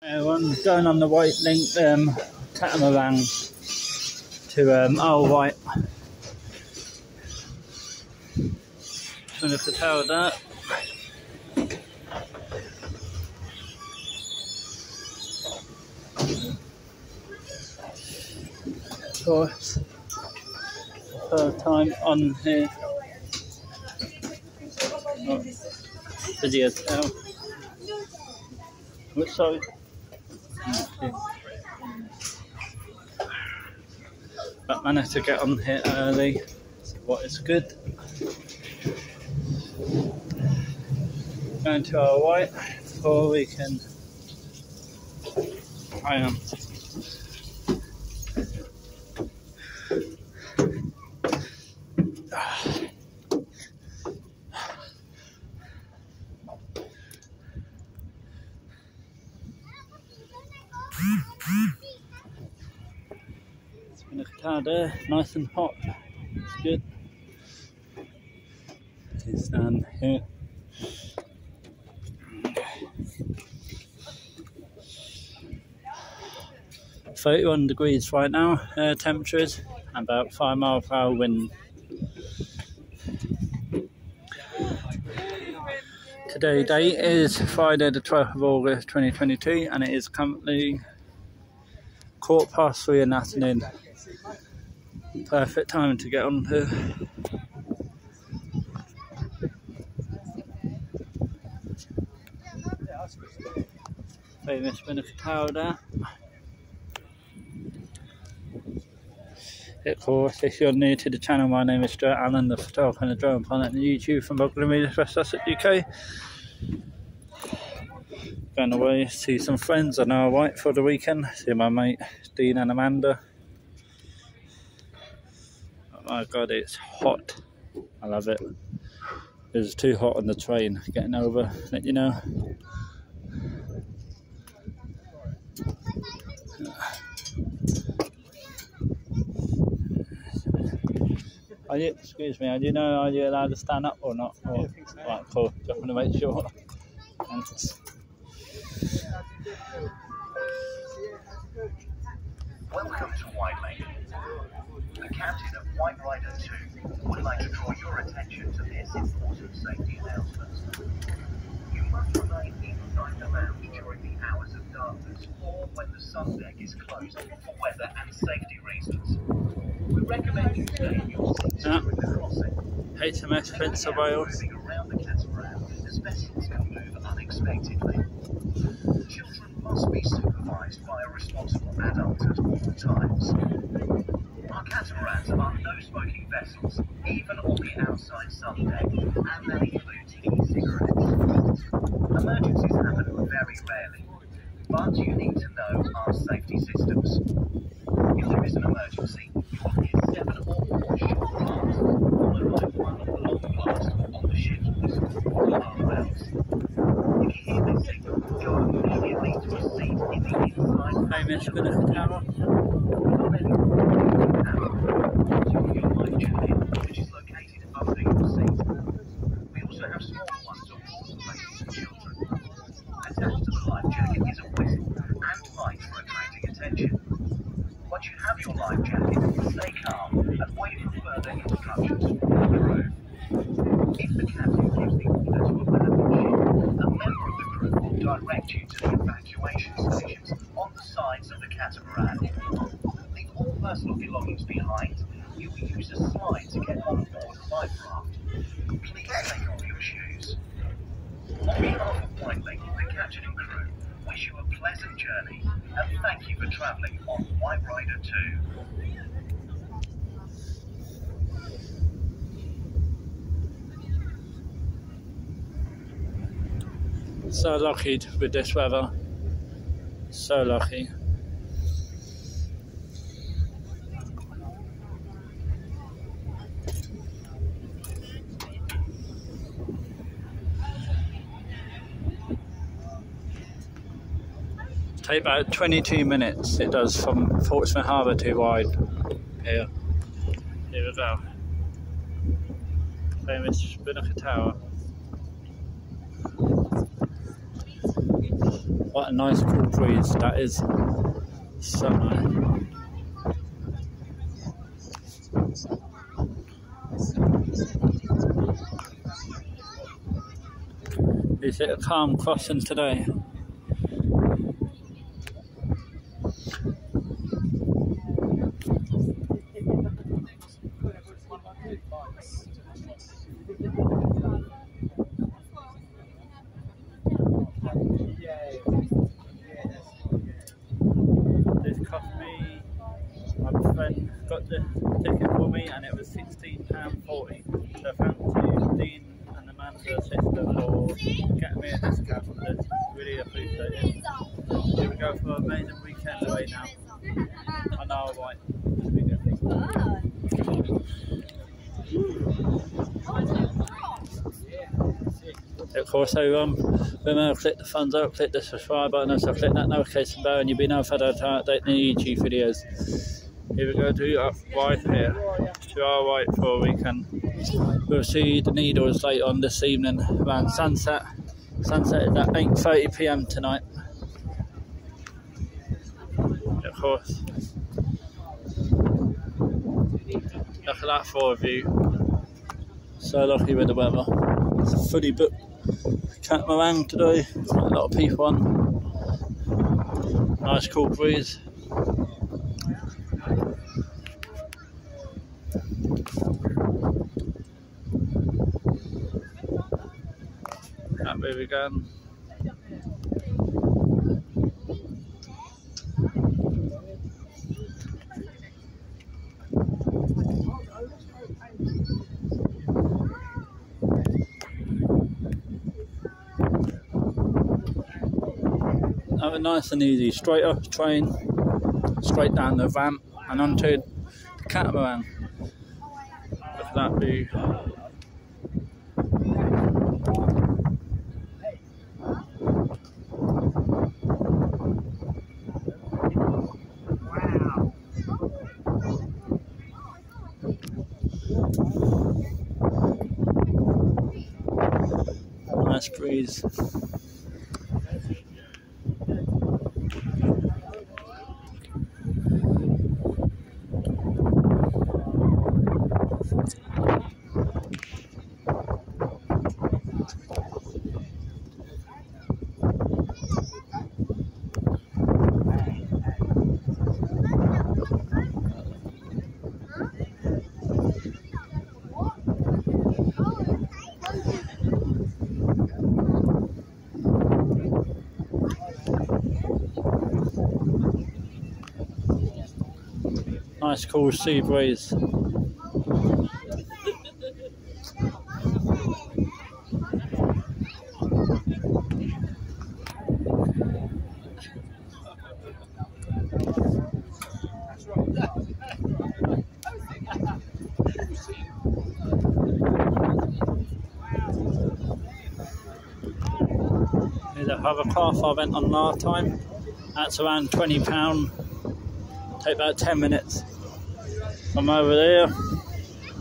Everyone going on the Wightlink um catamaran to um Isle Wight. So look at how that. Of course, first time on here. Oh, busy as hell. Oh, sorry. But managed to get on here early, so what is good. Going to our Wight before we can. I am. It's there, nice and hot. It's good. Let's stand here. Thirty-one degrees right now. Uh, temperature is about five mile per hour wind. Today date is Friday the twelfth of August, twenty twenty-two, and it is currently quarter past three in the afternoon. Perfect time to get on here. Famous Spinnaker Tower there. Of course, if you're new to the channel, my name is Stuart Allan, the photographer and the drone pilot on YouTube from Bognor Regis West Sussex, UK. Going away, see some friends on our Wight for the weekend. See my mate Dean and Amanda. Oh my god, it's hot. I love it. It was too hot on the train getting over, let you know. Are you, excuse me, do you know are you allowed to stand up or not? Or, Right, cool. Just want to make sure. Thanks. Welcome to Wightlink. The captain of Wight Ryder 2 would like to draw your attention to this important safety announcement. You must remain inside the lounge during the hours of darkness or when the sun deck is closed for weather and safety reasons. We recommend you stay in your seats Yeah. during the crossing. HMS Wales. Around the catamaran as vessels can move unexpectedly. Children must be supervised by a responsible adult at all times. Catamarans are no smoking vessels, even on the outside sun deck, and they include e-cigarettes. Emergencies happen very rarely, but you need to know our safety systems. If there is an emergency, you will hear seven or more short blasts, followed by one long blast on the ship whistle or alarm bells. If you hear this signal, go immediately to a seat in the inside Famous Spinnaker Tower. your life jacket, which is located under your seat. We also have smaller ones on board for babies and children. Attached to the life jacket is a whistle and light for attracting attention. Once you have your life jacket, stay calm and wait for further instructions from the crew. If the captain gives the order to abandon ship, a member of the crew will direct you to the evacuation stations on the sides of the catamaran. Leave all personal belongings behind. You slide to get on board the life raft. Please take off your shoes. On behalf of Wightlink, the captain and crew wish you a pleasant journey and thank you for travelling on Wight Ryder 2. So lucky with this weather. So lucky. Take about 22 minutes it does from Portsmouth Harbour to Ryde Pier. Here we go. Famous Spinnaker Tower. What a nice cool breeze that is. So nice. Is it a calm crossing today? This cost me, my friend got the ticket for me and it was £16.40. So thank you, Dean and Amanda's sister for getting me a discount for this. Really appreciate it. Here we go for weekend away now. Our we go. Of course, um, remember click the thumbs up, click the subscribe button, also click that notification bell, and you'll be notified time I update new YouTube videos. Here we go to our right here, to our right for a weekend. We'll see the Needles later on this evening around sunset. Sunset is at 8:30 p.m. tonight. Of course. Look at that for a view. So lucky with the weather. It's a fully booked catamaran today. A lot of people on. Nice cool breeze. We. Have a nice and easy straight up train, straight down the ramp and onto the catamaran. At that view. Nice breeze. Nice cool sea breeze. Here's a hovercraft I went on last time. That's around twenty pound. Take about ten minutes. From over there,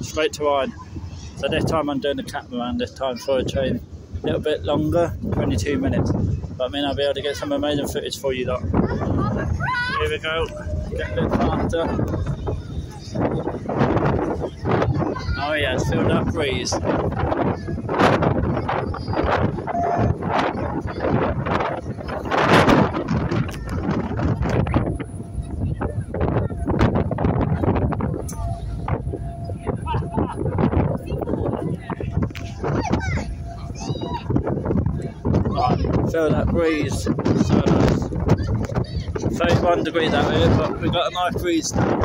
straight to Ryde. So this time I'm doing the catamaran. This time for a train, a little bit longer, 22 minutes. But I mean I'll be able to get some amazing footage for you lot. Here we go. Get a bit faster. Oh yeah, it's filled up breeze. Right, breeze. So nice. 31 degrees out here, but we've got a nice breeze. So,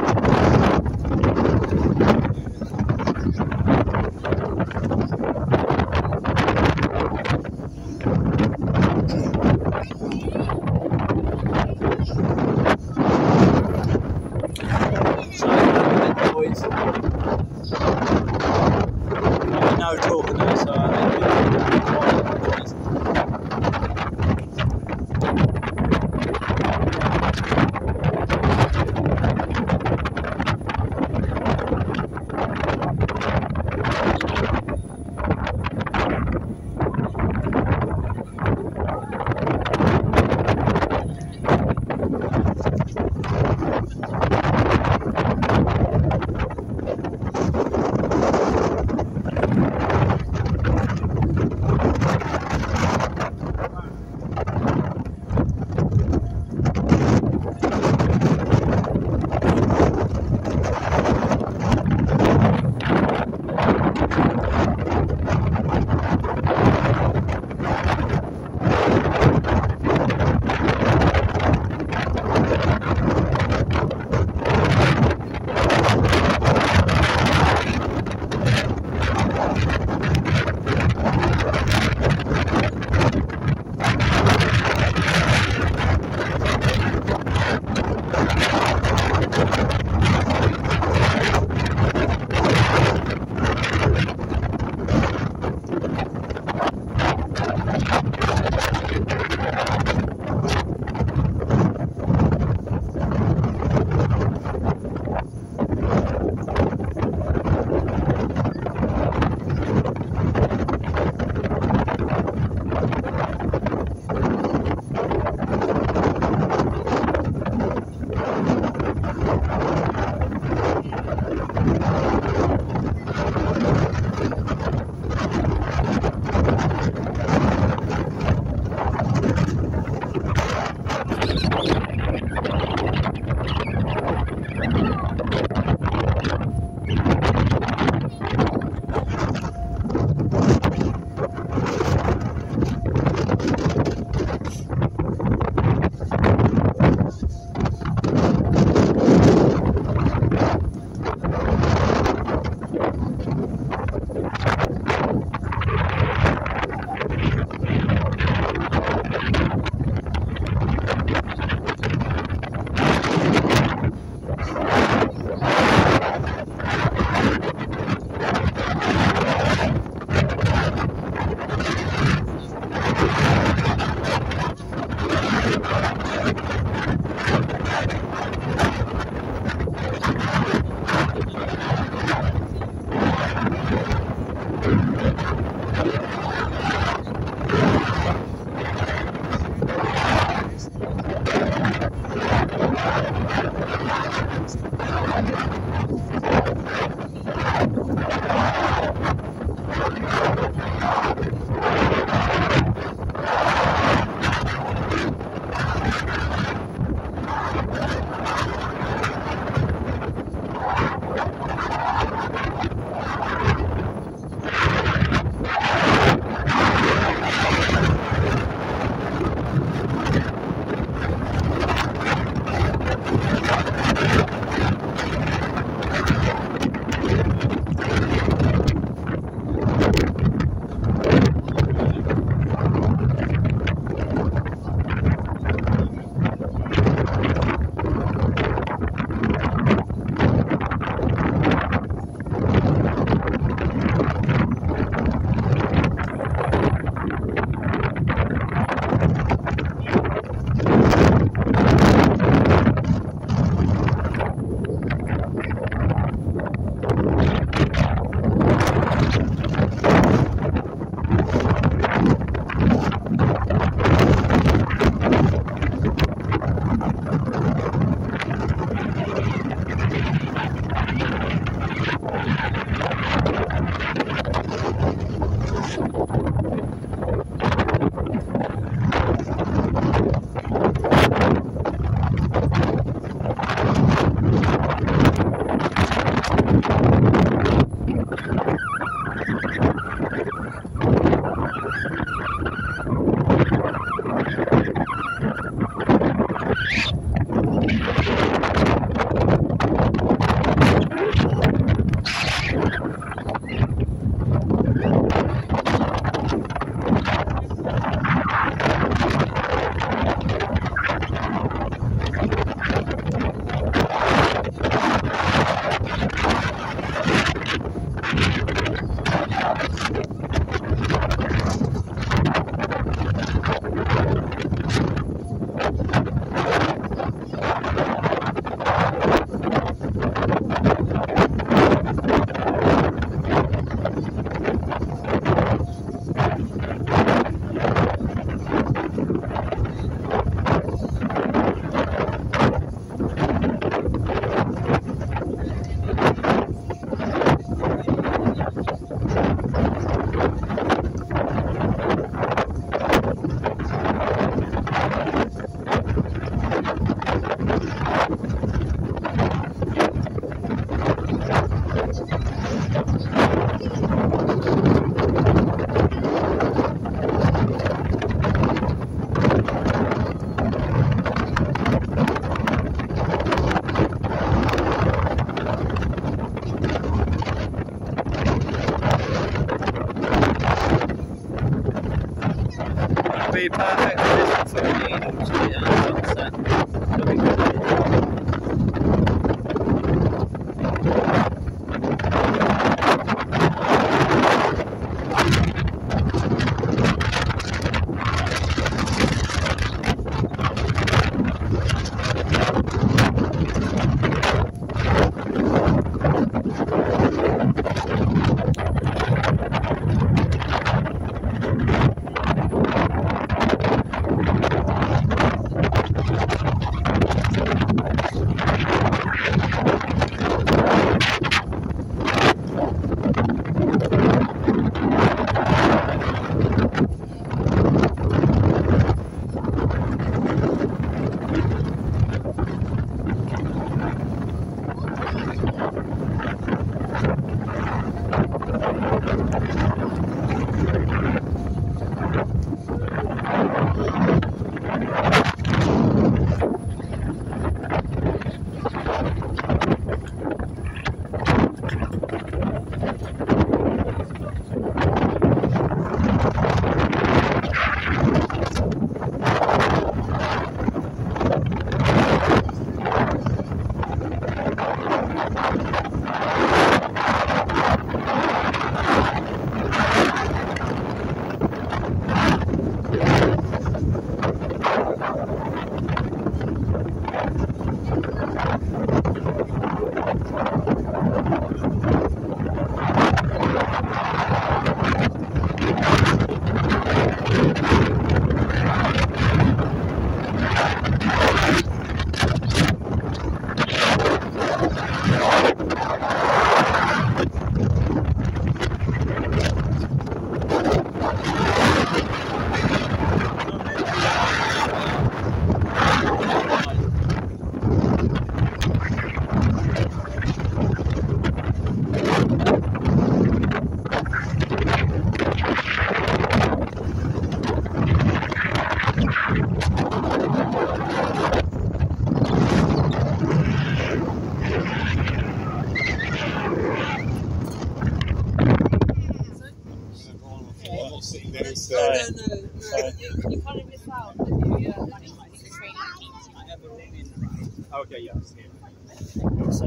Yeah. It. So,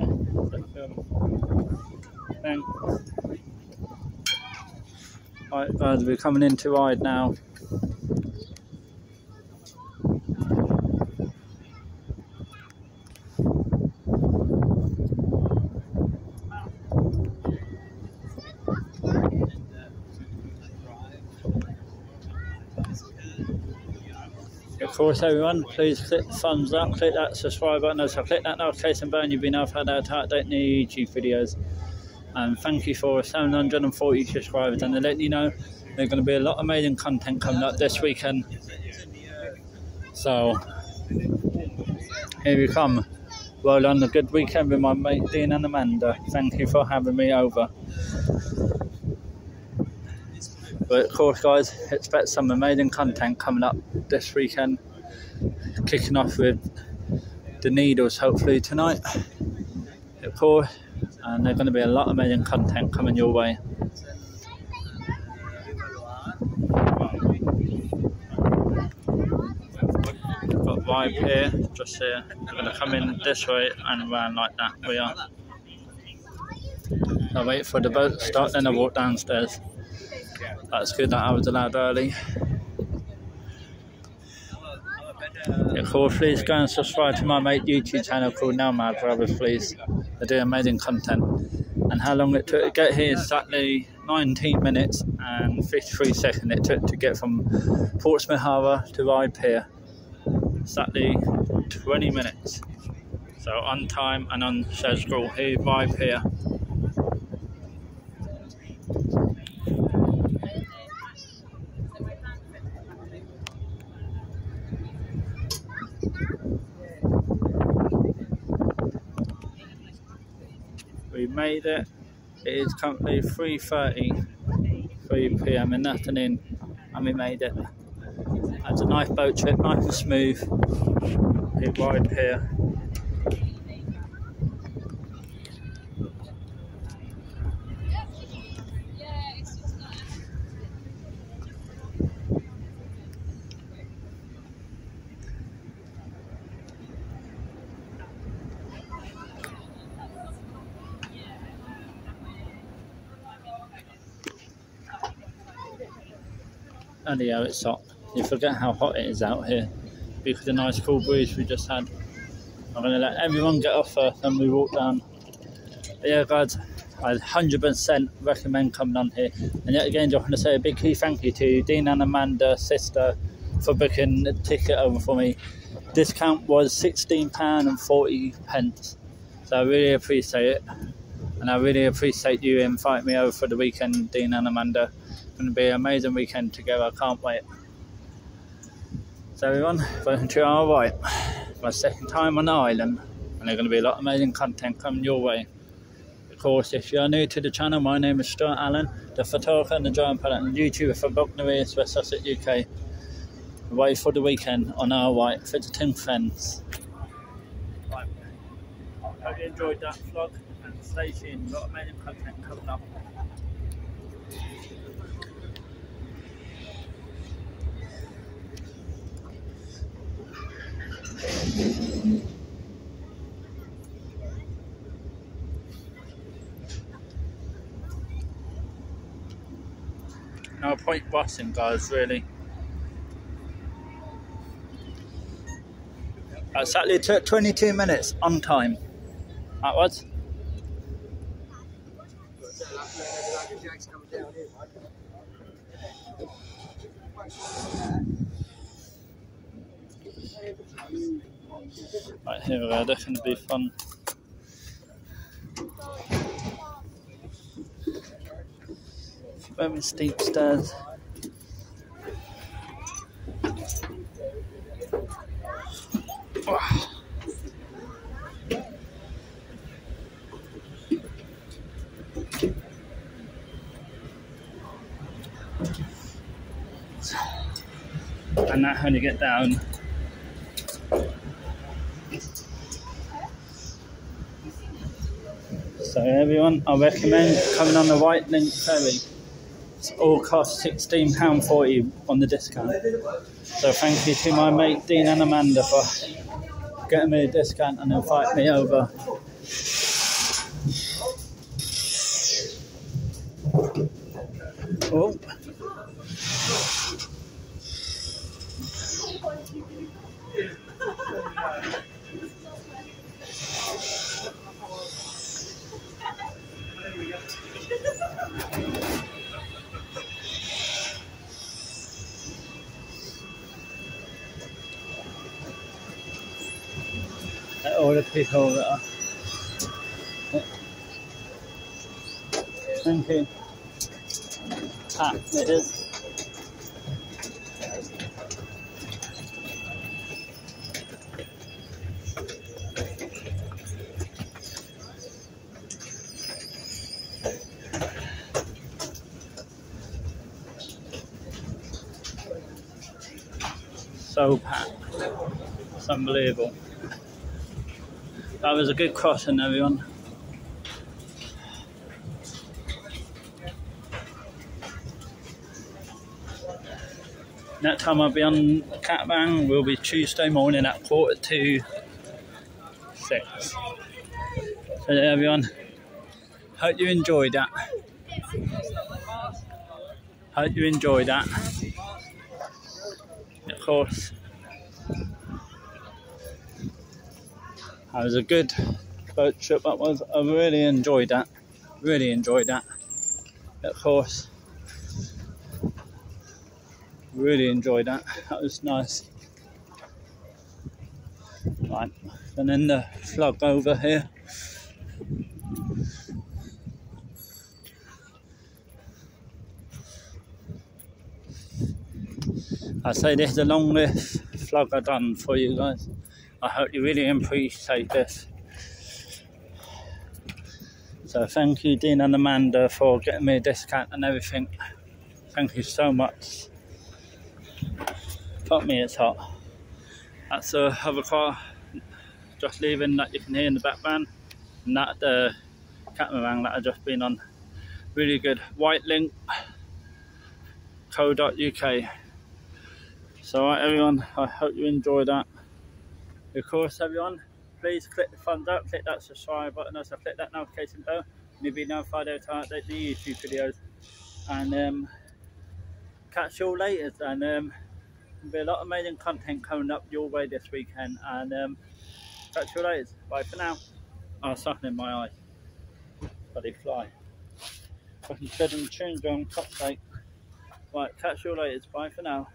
thanks. Right, guys, we're coming into Ryde now. Course, everyone, please click thumbs up, click that subscribe button, also click that notification bell, you'll be notified out to update new YouTube videos. And thank you for 740 subscribers. And to let you know, there's going to be a lot of amazing content coming up this weekend. So, here we come. Well on a good weekend with my mate Dean and Amanda. Thank you for having me over. But of course, guys, expect some amazing content coming up this weekend. Kicking off with the Needles, hopefully tonight. Of course, and there's going to be a lot of amazing content coming your way. Got vibe here, just here. We're going to come in this way and around like that. We are. I wait for the boat to start, then I walk downstairs. That's good that I was allowed early. Of course, please go and subscribe to my mate YouTube channel called Now Nomad Brothers, please. They do amazing content. And how long it took to get here, exactly 19 minutes and 53 seconds it took to get from Portsmouth Harbour to Ryde Pier. Exactly 20 minutes. So on time and on schedule here, Ryde Pier. Made it. It is currently 3.30, 3 p.m. in the afternoon, and we made it. It's a nice boat trip, nice and smooth. Big ride here. Anyhow, it's hot. You forget how hot it is out here because of the nice cool breeze we just had. I'm going to let everyone get off first and we walk down. But yeah, guys, I 100% recommend coming on here. And yet again, just want to say a big huge thank you to Dean and Amanda, sister, for booking the ticket over for me. Discount was £16 and 40 pence. So I really appreciate it. And I really appreciate you inviting me over for the weekend, Dean and Amanda. Going to be an amazing weekend together. I can't wait. So everyone, welcome to our right. My second time on the island. And there's going to be a lot of amazing content coming your way. Of course, if you're new to the channel, my name is Stuart Allan, the photographer and the giant pilot and YouTuber for Bognor Regis West Sussex, UK. Away for the weekend on our right, visiting friends. Hope you enjoyed that vlog and stay tuned. A lot of amazing content coming up. No point bossing, guys, really. Exactly took 22 minutes on time. That was. Right, here we can be fun. Very steep stairs. Wow. And now when you get down So everyone, I recommend coming on the Wightlink Ferry. It's all cost £16.40 on the discount. So thank you to my mate Dean and Amanda for getting me a discount and invite me over. Oh. All the people are. Thank you. Ah, it is. So packed. It's unbelievable. That was a good crossing, everyone. Next time I'll be on Catamaran will be Tuesday morning at quarter to six. So yeah, everyone, hope you enjoyed that. Hope you enjoyed that. Of course. That was a good boat trip. That was. I really enjoyed that. Really enjoyed that. Of course. Really enjoyed that. That was nice. Right, and then the flog over here. I say this is the longest vlog I've done for you guys. I hope you really appreciate this. So thank you, Dean and Amanda, for getting me a discount and everything. Thank you so much. Fuck me, it's hot. That's a other car just leaving that you can hear in the background. And that the uh, catamaran that I've just been on. Really good. Wightlink.co.uk. So right everyone, I hope you enjoy that. Of course everyone, please click the thumbs up, click that subscribe button, also click that notification bell, and you'll be notified every time I update the YouTube videos. And um, catch you all later, and um, there'll be a lot of amazing content coming up your way this weekend. And um, catch you all later. Bye for now. Oh, something in my eye. Bloody fly. Fucking said and tuned on top. Right, catch you all later. Bye for now.